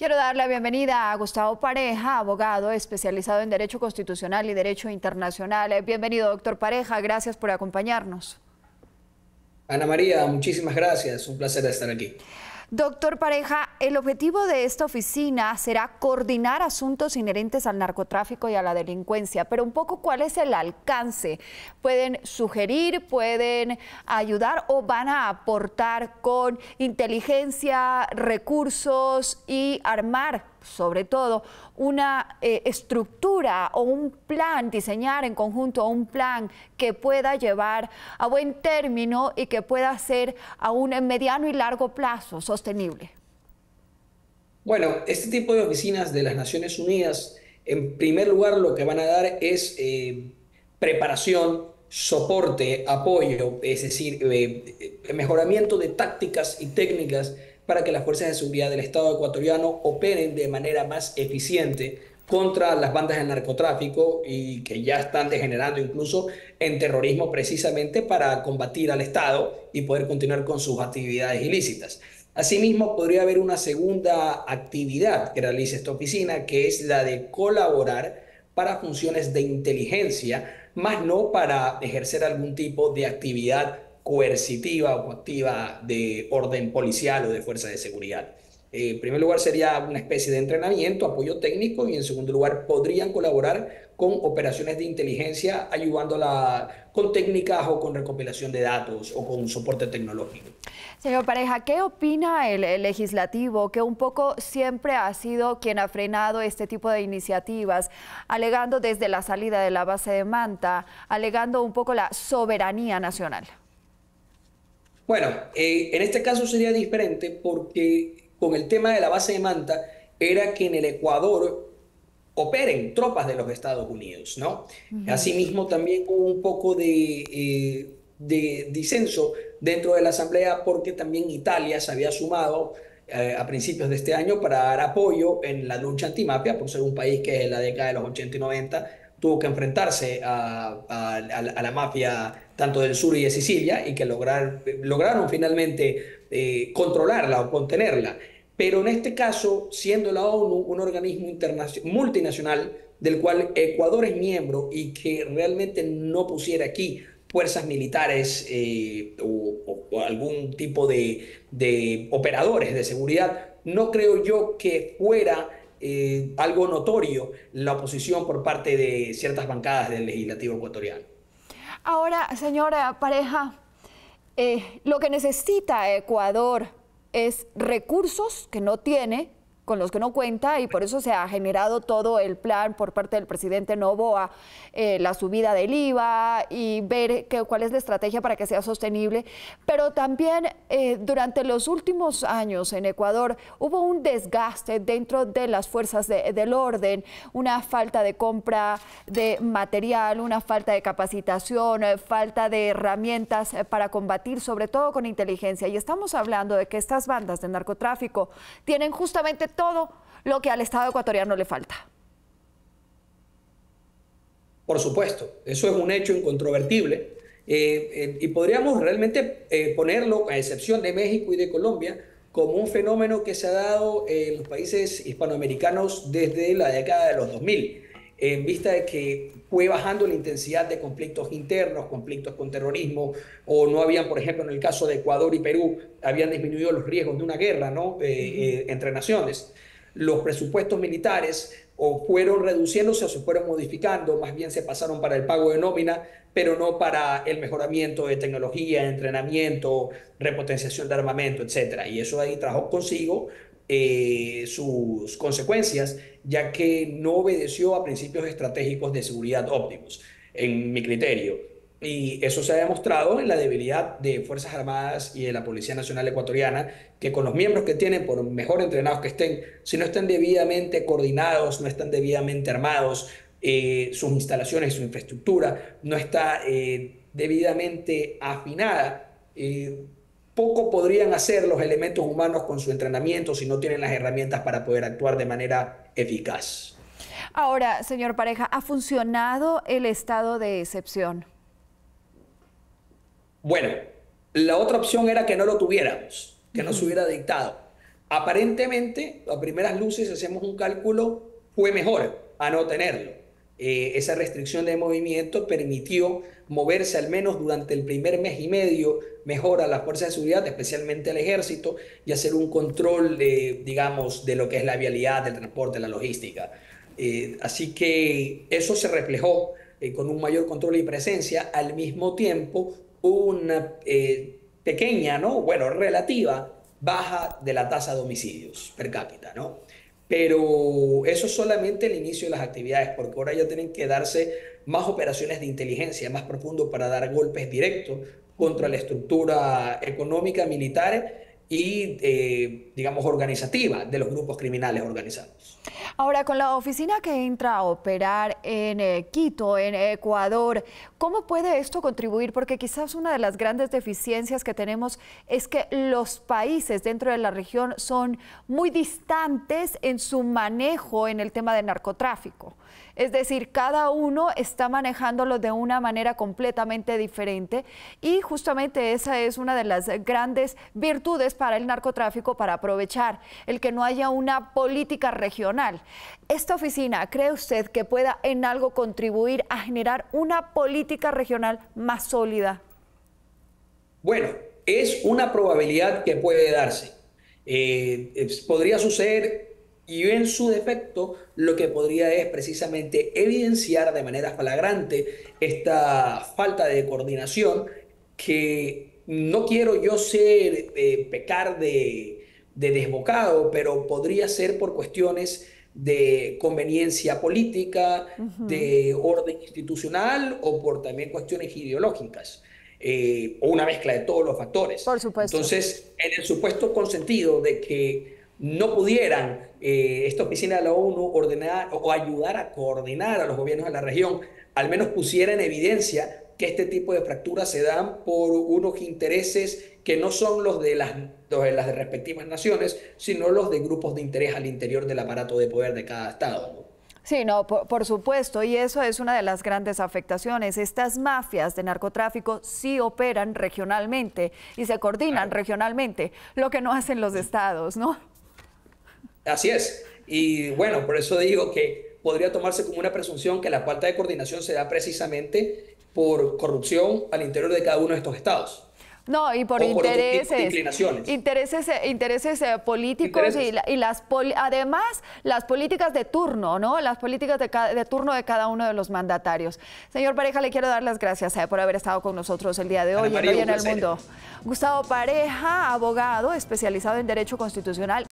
Quiero dar la bienvenida a Gustavo Pareja, abogado especializado en Derecho Constitucional y Derecho Internacional. Bienvenido, doctor Pareja. Gracias por acompañarnos. Ana María, muchísimas gracias. Un placer estar aquí. Doctor Pareja, el objetivo de esta oficina será coordinar asuntos inherentes al narcotráfico y a la delincuencia, pero un poco cuál es el alcance. ¿Pueden sugerir, pueden ayudar o van a aportar con inteligencia, recursos y armar sobre todo una eh, estructura o un plan, diseñar en conjunto un plan que pueda llevar a buen término y que pueda ser a un mediano y largo plazo sostenible? Bueno, este tipo de oficinas de las Naciones Unidas, en primer lugar, lo que van a dar es eh, preparación, soporte, apoyo, es decir, eh, mejoramiento de tácticas y técnicas para que las fuerzas de seguridad del Estado ecuatoriano operen de manera más eficiente contra las bandas del narcotráfico y que ya están degenerando incluso en terrorismo precisamente para combatir al Estado y poder continuar con sus actividades ilícitas. Asimismo, podría haber una segunda actividad que realice esta oficina, que es la de colaborar para funciones de inteligencia, más no para ejercer algún tipo de actividad coercitiva o coactiva de orden policial o de fuerza de seguridad. Eh, en primer lugar sería una especie de entrenamiento, apoyo técnico y en segundo lugar podrían colaborar con operaciones de inteligencia ayudándola con técnicas o con recopilación de datos o con soporte tecnológico. Señor Pareja, ¿qué opina el, legislativo que un poco siempre ha sido quien ha frenado este tipo de iniciativas, alegando desde la salida de la base de Manta, alegando un poco la soberanía nacional? Bueno, eh, en este caso sería diferente porque con el tema de la base de Manta era que en el Ecuador operen tropas de los Estados Unidos, ¿no? Asimismo también hubo un poco de, eh, de disenso dentro de la Asamblea porque también Italia se había sumado eh, a principios de este año para dar apoyo en la lucha antimafia, por ser un país que en la década de los 80 y 90 tuvo que enfrentarse a, la mafia tanto del sur y de Sicilia y que lograr, lograron finalmente eh, controlarla o contenerla. Pero en este caso, siendo la ONU un organismo multinacional del cual Ecuador es miembro y que realmente no pusiera aquí fuerzas militares eh, o, algún tipo de, de operadores de seguridad, no creo yo que fuera eh, algo notorio la oposición por parte de ciertas bancadas del legislativo ecuatoriano. Ahora, señora Pareja, eh, lo que necesita Ecuador es recursos que no tiene con los que no cuenta y por eso se ha generado todo el plan por parte del presidente Novoa, eh, la subida del IVA y ver cuál es la estrategia para que sea sostenible. Pero también eh, durante los últimos años en Ecuador hubo un desgaste dentro de las fuerzas del orden, una falta de compra de material, una falta de capacitación, eh, falta de herramientas para combatir, sobre todo con inteligencia. Y estamos hablando de que estas bandas de narcotráfico tienen justamente todo lo que al Estado ecuatoriano le falta. Por supuesto, eso es un hecho incontrovertible eh, eh, y podríamos realmente eh, ponerlo, a excepción de México y de Colombia, como un fenómeno que se ha dado en los países hispanoamericanos desde la década de los 2000, en vista de que fue bajando la intensidad de conflictos internos, conflictos con terrorismo, o no habían, por ejemplo, en el caso de Ecuador y Perú, habían disminuido los riesgos de una guerra ¿no? Eh, eh, entre naciones. Los presupuestos militares o fueron reduciéndose o se fueron modificando, más bien se pasaron para el pago de nómina, pero no para el mejoramiento de tecnología, entrenamiento, repotenciación de armamento, etc. Y eso ahí trajo consigo eh, sus consecuencias, ya que no obedeció a principios estratégicos de seguridad óptimos, en mi criterio. Y eso se ha demostrado en la debilidad de Fuerzas Armadas y de la Policía Nacional Ecuatoriana, que con los miembros que tienen, por mejor entrenados que estén, si no están debidamente coordinados, no están debidamente armados, eh, sus instalaciones, su infraestructura no está eh, debidamente afinada, poco podrían hacer los elementos humanos con su entrenamiento si no tienen las herramientas para poder actuar de manera eficaz. Ahora, señor Pareja, ¿ha funcionado el estado de excepción? Bueno, la otra opción era que no lo tuviéramos, que no se hubiera dictado. Aparentemente, a primeras luces, hacemos un cálculo, fue mejor a no tenerlo. Eh, esa restricción de movimiento permitió moverse al menos durante el primer mes y medio mejor a las fuerzas de seguridad, especialmente al ejército, y hacer un control de, digamos, de lo que es la vialidad, del transporte, la logística. Eh, así que eso se reflejó eh, con un mayor control y presencia, al mismo tiempo una pequeña, ¿no? Bueno, relativa baja de la tasa de homicidios per cápita, ¿no? Pero eso es solamente el inicio de las actividades, porque ahora ya tienen que darse más operaciones de inteligencia, más profundo para dar golpes directos contra la estructura económica, militar y, eh, digamos, organizativa de los grupos criminales organizados. Ahora, con la oficina que entra a operar en eh, Quito, en Ecuador, ¿cómo puede esto contribuir? Porque quizás una de las grandes deficiencias que tenemos es que los países dentro de la región son muy distantes en su manejo en el tema del narcotráfico. Es decir, cada uno está manejándolo de una manera completamente diferente y justamente esa es una de las grandes virtudes para el narcotráfico, para aprovechar el que no haya una política regional. ¿Esta oficina cree usted que pueda en algo contribuir a generar una política regional más sólida? Bueno, es una probabilidad que puede darse. Eh, podría suceder y en su defecto lo que podría es precisamente evidenciar de manera flagrante esta falta de coordinación que no quiero yo ser eh, pecar de, desbocado, pero podría ser por cuestiones de conveniencia política, de orden institucional o por también cuestiones ideológicas. Eh, o una mezcla de todos los factores. Por supuesto. Entonces, en el supuesto consentido de que no pudieran eh, esta oficina de la ONU ordenar o ayudar a coordinar a los gobiernos de la región, al menos pusiera en evidencia que este tipo de fracturas se dan por unos intereses que no son los de las, de las respectivas naciones, sino los de grupos de interés al interior del aparato de poder de cada Estado. Sí, no, por, supuesto, y eso es una de las grandes afectaciones. Estas mafias de narcotráfico sí operan regionalmente y se coordinan regionalmente, lo que no hacen los estados, ¿no? Así es. Y bueno, por eso digo que podría tomarse como una presunción que la falta de coordinación se da precisamente por corrupción al interior de cada uno de estos estados. No, y por intereses, intereses, eh, intereses eh, políticos y, las además las políticas de turno, ¿no? Las políticas de, de, turno de cada uno de los mandatarios. Señor Pareja, le quiero dar las gracias eh, por haber estado con nosotros el día de hoy en Hoy en el Mundo. Gustavo Pareja, abogado especializado en Derecho Constitucional.